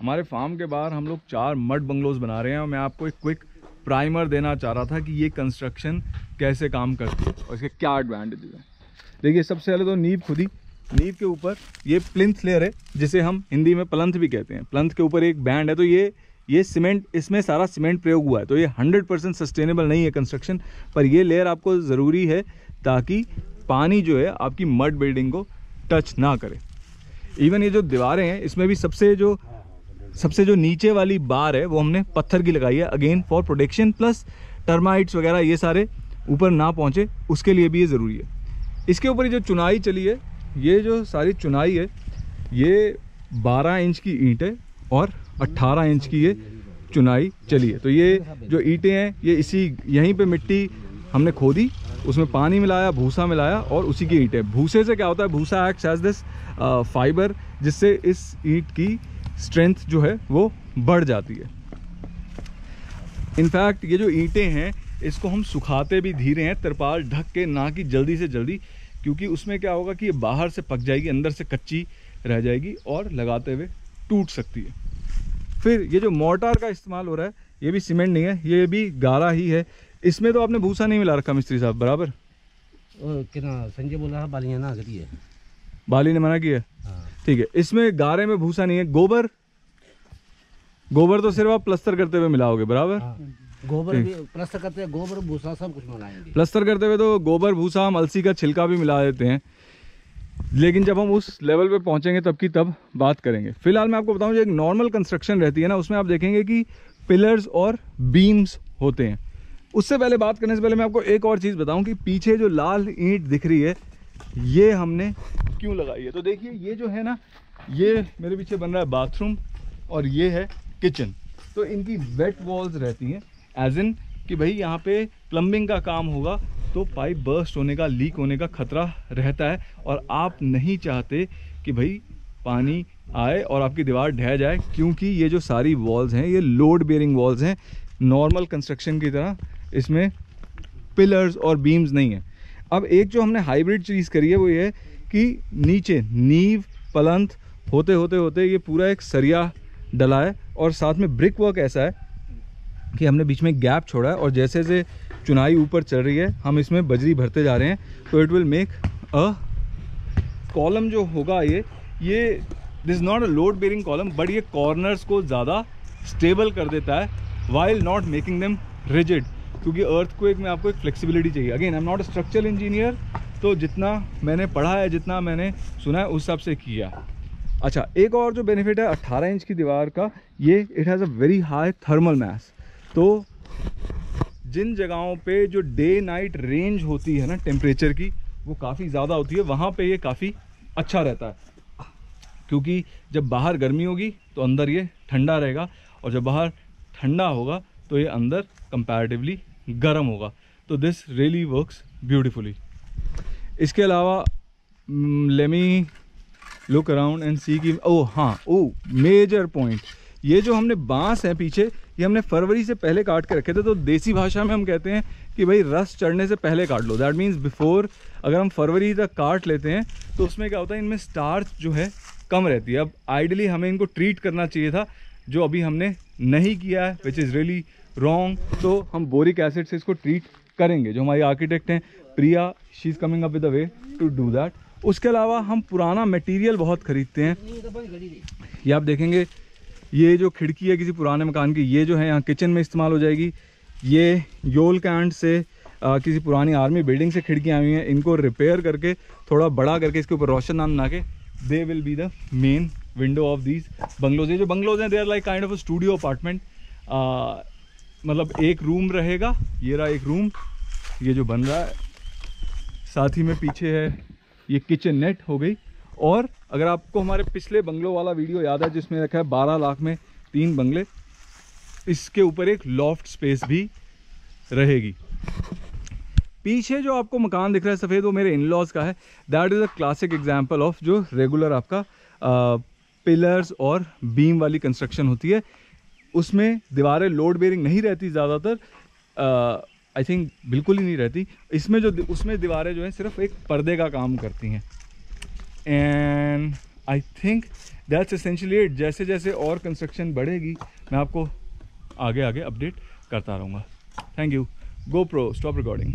हमारे फार्म के बाहर हम लोग चार मड बंगलोज बना रहे हैं और मैं आपको एक क्विक प्राइमर देना चाह रहा था कि ये कंस्ट्रक्शन कैसे काम करती है और इसके क्या एडवांटेजेस हैं। देखिए, सबसे पहले तो नींव खुदी। नींव के ऊपर ये प्लिंथ लेयर है, जिसे हम हिंदी में प्लंथ भी कहते हैं। प्लंथ के ऊपर एक बैंड है तो ये ये सीमेंट इसमें सारा सीमेंट प्रयोग हुआ है। तो ये 100 परसेंट सस्टेनेबल नहीं है कंस्ट्रक्शन पर ये लेयर आपको ज़रूरी है ताकि पानी जो है आपकी मड बिल्डिंग को टच ना करे। इवन ये जो दीवारें हैं, इसमें भी सबसे जो सबसे जो नीचे वाली बार है, वो हमने पत्थर की लगाई है। Again for protection plus termites वगैरह, ये सारे ऊपर ना पहुँचे, उसके लिए भी ये ज़रूरी है। इसके ऊपर जो चुनाई चली है, ये जो सारी चुनाई है, ये 12 इंच की ईंट है और 18 इंच की ये चुनाई चली है। तो ये जो ईंटें हैं, ये इसी, यहीं पे मिट्टी हमने खोदी, उसमें पानी मिलाया, भूसा मिलाया और उसी की ईंटें। भूसे से क्या होता है? भूसा एक्ट एज दिस फाइबर जिससे इस ईंट की स्ट्रेंथ जो है वो बढ़ जाती है। इनफैक्ट ये जो ईंटें हैं इसको हम सुखाते भी धीरे हैं तिरपाल ढक के ना कि जल्दी से जल्दी क्योंकि उसमें क्या होगा कि ये बाहर से पक जाएगी अंदर से कच्ची रह जाएगी और लगाते हुए टूट सकती है। फिर ये जो मोर्टार का इस्तेमाल हो रहा है ये भी सीमेंट नहीं है ये भी गारा ही है। इसमें तो आपने भूसा नहीं मिला रखा मिस्त्री साहब बराबर? संजय बोला बालियाँ ना करिए। बाली ने मना किया? ठीक है इसमें गारे में भूसा नहीं है गोबर? गोबर तो सिर्फ़ आप प्लस्तर करते हुए मिलाओगे बराबर? हाँ। गोबर भी प्लस्तर करते हैं गोबर भूसा सब कुछ मिलाएँगे। प्लस्तर करते हुए तो गोबर भूसा हम अलसी का छिलका भी मिला देते हैं। लेकिन जब हम उस लेवल पे पहुँचेंगे तब की तब बात करेंगे। फ़िलहाल मैं आपको बताऊँ जो एक नॉर्मल कंस्ट्रक्शन रहती है ना उसमें आप देखेंगे कि पिलर्स और बीम्स होते हैं। उससे पहले बात करने से पहले मैं आपको एक और चीज़ बताऊँ कि पीछे जो लाल ईंट दिख रही है ये हमने क्यों लगाई है? तो देखिए, ये जो है ना, ये मेरे पीछे बन रहा है बाथरूम और ये है किचन तो इनकी वेट वॉल्स रहती हैं एज इन कि भाई यहाँ पे प्लम्बिंग का काम होगा तो पाइप बर्स्ट होने का लीक होने का खतरा रहता है और आप नहीं चाहते कि भाई पानी आए और आपकी दीवार ढह जाए, क्योंकि ये जो सारी वॉल्स हैं, ये लोड बेयरिंग वॉल्स हैं. नॉर्मल कंस्ट्रक्शन की तरह इसमें पिलर्स और बीम्स नहीं हैं. अब एक जो हमने हाइब्रिड चीज़ करी है, वो ये है कि नीचे नींव, पलंथ होते होते होते ये पूरा एक सरिया डला है और साथ में ब्रिक वर्क ऐसा है कि हमने बीच में गैप छोड़ा है और जैसे जैसे चुनाई ऊपर चल रही है, हम इसमें बजरी भरते जा रहे हैं। तो it will make a column जो होगा ये ये this not a load bearing column but ये कॉर्नर्स को ज़्यादा स्टेबल कर देता है while not making them rigid क्योंकि अर्थ को एक में आपको एक फ्लेक्सिबिलिटी चाहिए। Again I am not a structural engineer तो जितना मैंने पढ़ा है, जितना मैंने सुना है, उस हिसाब से किया। अच्छा एक और जो बेनिफिट है 18 इंच की दीवार का, ये it has a very high thermal mass तो जिन जगहों पे जो डे नाइट रेंज होती है ना टेम्परेचर की, वो काफ़ी ज़्यादा होती है। वहाँ पे ये काफ़ी अच्छा रहता है। क्योंकि जब बाहर गर्मी होगी तो अंदर ये ठंडा रहेगा, और जब बाहर ठंडा होगा तो ये अंदर कंपैरेटिवली गर्म होगा। तो दिस रियली वर्क्स ब्यूटीफुली इसके अलावा lemme look around and see की ओ हाँ ओ मेजर पॉइंट ये जो हमने बाँस है पीछे, ये हमने फरवरी से पहले काट के रखे थे तो देसी भाषा में हम कहते हैं कि भाई रस चढ़ने से पहले काट लो. दैट मीन्स बिफोर अगर हम फरवरी तक काट लेते हैं तो उसमें क्या होता है, इनमें स्टार्च जो है कम रहती है. अब आइडली हमें इनको ट्रीट करना चाहिए था, जो अभी हमने नहीं किया है विच इज़ रियली रॉन्ग तो हम बोरिक एसिड से इसको ट्रीट करेंगे जो हमारी आर्किटेक्ट हैं Priya she is coming up with a way to do that उसके अलावा हम पुराना मटेरियल बहुत खरीदते हैं। ये आप देखेंगे ये जो खिड़की है किसी पुराने मकान की ये जो है यहाँ किचन में इस्तेमाल हो जाएगी। ये योल कैंट से आ, किसी पुरानी आर्मी बिल्डिंग से खिड़कियाँ आई हैं। इनको रिपेयर करके थोड़ा बड़ा करके इसके ऊपर रोशन नाम बना के दे will be the main window of these bungalows ये जो बंगलोज हैं they are like kind of a studio apartment मतलब एक रूम रहेगा, ये रहा एक रूम ये जो बन रहा है। साथ ही में पीछे है, ये किचन नेट हो गई। और अगर आपको हमारे पिछले बंगलों वाला वीडियो याद है, जिसमें रखा है बारह लाख में तीन बंगले, इसके ऊपर एक लॉफ्ट स्पेस भी रहेगी। पीछे जो आपको मकान दिख रहा है, सफ़ेद, वो मेरे इन लॉज का है। That is a classic example of जो रेगुलर आपका पिलर्स और बीम वाली कंस्ट्रक्शन होती है। उसमें दीवारें लोड बेरिंग नहीं रहती ज़्यादातर आई थिंक बिल्कुल ही नहीं रहती। इसमें जो उसमें दीवारें जो हैं सिर्फ़ एक पर्दे का काम करती हैं। And I think that's essentially it जैसे जैसे और कंस्ट्रक्शन बढ़ेगी, मैं आपको आगे आगे अपडेट करता रहूँगा। Thank you GoPro stop recording